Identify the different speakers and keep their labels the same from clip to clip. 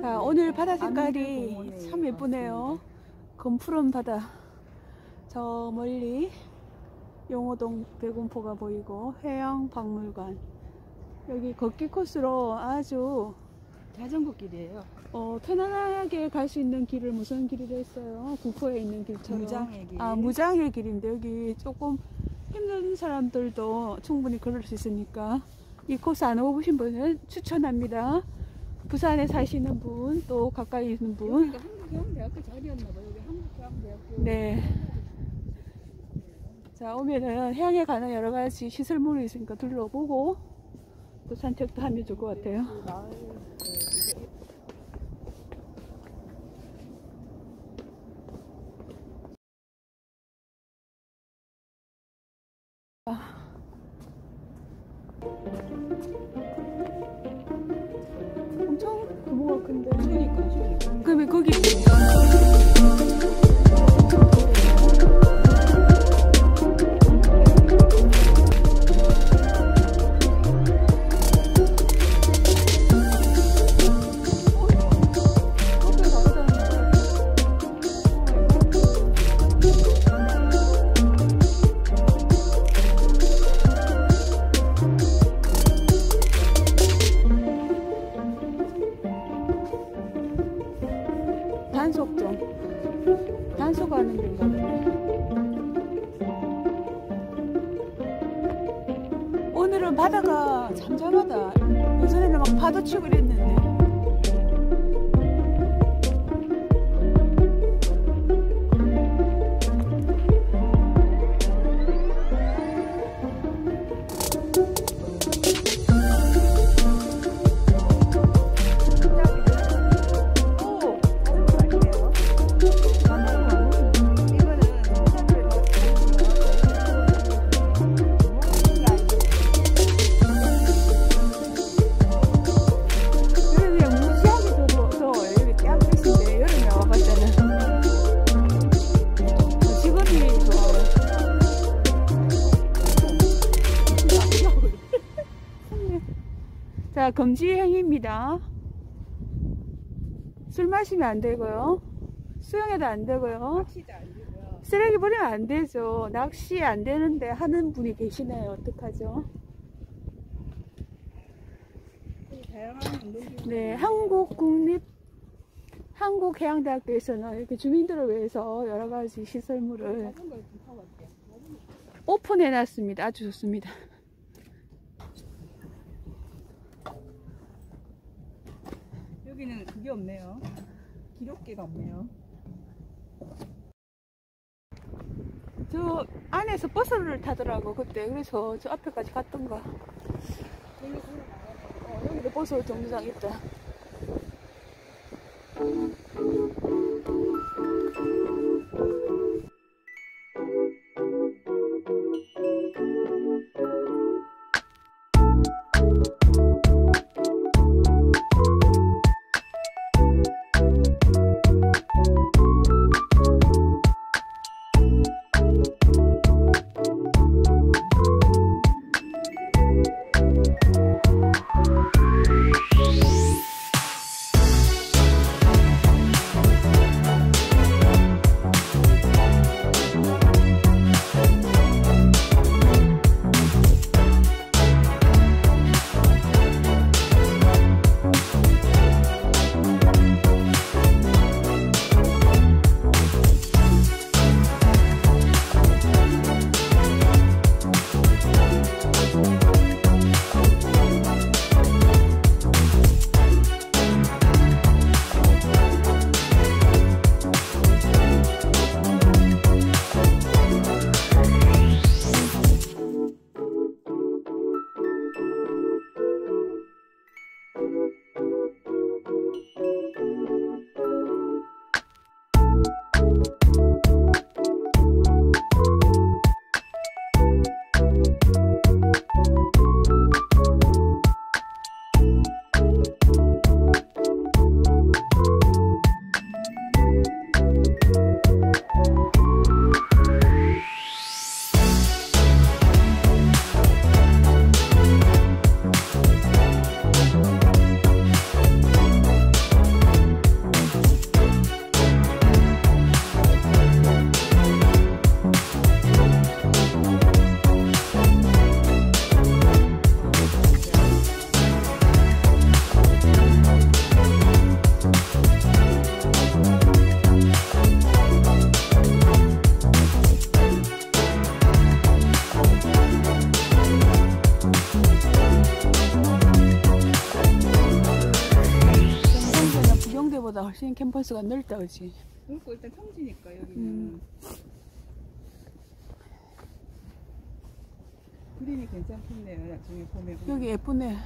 Speaker 1: 자 오늘 바다 색깔이 참 예쁘네요 검푸른 바다 저 멀리 용호동 대군포가 보이고 해양박물관 여기 걷기 코스로 아주
Speaker 2: 자전거 길이에요.
Speaker 1: 어, 편안하게 갈 수 있는 길을 무슨 길이라 했어요? 구포에 있는 길처럼.
Speaker 2: 무장의 길.
Speaker 1: 아, 무장의 길인데 여기 조금 힘든 사람들도 충분히 걸을 수 있으니까 이 코스 안 오보신 분은 추천합니다. 부산에 사시는 분, 또 가까이 있는 분.
Speaker 2: 여기가 한국해양대학교 자리였나 봐요. 여기 한국해양대학교.
Speaker 1: 네. 자, 오면은 해양에 관한 여러 가지 시설물이 있으니까 둘러보고 또 산책도 하면 좋을 것 같아요. 큰데.
Speaker 2: 그러니까
Speaker 1: 그러면 거기 잠잠하다. 예전에는 막 파도 치고 그랬는데 금지 행위입니다. 술 마시면 안 되고요. 수영해도 안 되고요.
Speaker 2: 안.
Speaker 1: 쓰레기 버리면 안 되죠. 낚시 안 되는데 하는 분이 계시네요. 어떡하죠? 네, 한국 국립 한국해양대학교에서는 이렇게 주민들을 위해서 여러 가지 시설물을. 오픈해 놨습니다. 아주 좋습니다.
Speaker 2: 여기는 그게 없네요. 기록계가 없네요.
Speaker 1: 저 안에서 버스를 타더라고 그때 그래서 저 앞에까지 갔던가. 어, 여기도 버스 정류장 있다. 신 캠퍼스가 넓다, 그지?
Speaker 2: 그리고 일단 평지니까 여기는
Speaker 1: 음.
Speaker 2: 그림이 괜찮겠네요. 나중에 보면
Speaker 1: 여기 예쁘네.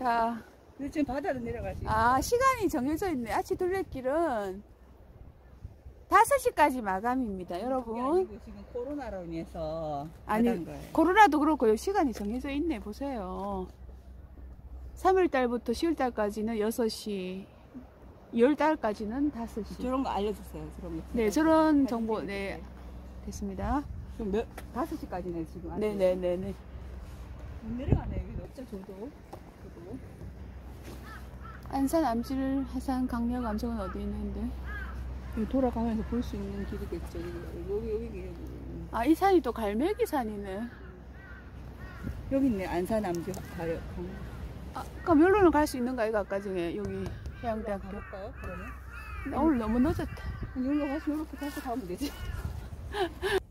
Speaker 1: 자,
Speaker 2: 근데 지금 바다로 내려갈 수.
Speaker 1: 아, 시간이 정해져 있네. 아치 둘레길은 5시까지 마감입니다, 여러분.
Speaker 2: 지금 코로나로 인해서
Speaker 1: 아니. 코로나도 그렇고 요 시간이 정해져 있네. 보세요. 3월 달부터 10월 달까지는 6시, 2월 달까지는 5시.
Speaker 2: 저런 거 알려주세요. 저런 거.
Speaker 1: 네, 저런 정보, 네, 됐습니다.
Speaker 2: 그럼 몇 다섯 시까지네 지금.
Speaker 1: 네, 네, 네, 네.
Speaker 2: 못 내려가네 여기 진짜 저도.
Speaker 1: 안산, 암질, 해산, 강력, 암성은 어디 있는데?
Speaker 2: 여기 돌아가면서 볼 수 있는 길이겠죠. 여기 여기 여기 여기.
Speaker 1: 아, 이 산이 또 갈매기 산이네.
Speaker 2: 여기 있네 안산 암지 가요.
Speaker 1: 아, 그럼 여기로는 갈 수 있는가, 이거 아까 중에 여기 해양대학교.
Speaker 2: 가볼까요? 그러면?
Speaker 1: 나 오늘 너무 늦었다.
Speaker 2: 여기로 가서 이렇게 다시 가면 되지.